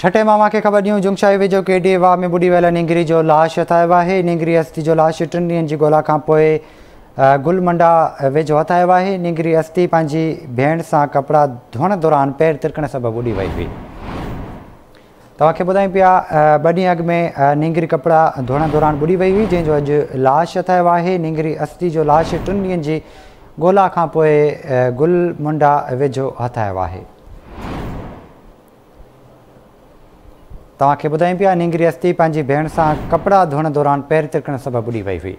छठे मामा के ख़बर ॾियूं जुमशाई वेझो केॾी वाह में ॿुॾी वियल लींगरी जो लाश हथायो आहे नींगरी अस्थी जो लाश टिनि ॾींहंनि जी ॻोल्हा खां पोइ गुलमंडा वेझो हथायो आहे नीगरी अस्थी पंहिंजी भेण सां कपिड़ा धोअण दौरान पैर तिरकण सबबु ॿुॾी वई हुई तव्हांखे ॿुधायूं पिया ॿ ॾींहं अॻु में नींगरी कपिड़ा धोअण दौरान ॿुॾी वई हुई जंहिंजो अॼु लाश हथायो आहे नींगरी अस्थी जो लाश टिनि ॾींहनि जी ॻोल्हा खां पोइ गुल वेझो हथायो आहे तव्हांखे ॿुधायूं पिया निंगरी अस्थी पंहिंजी भेण सां कपिड़ा धोअण दौरान पैर तिरकण सबबु ॿुॾी वई हुई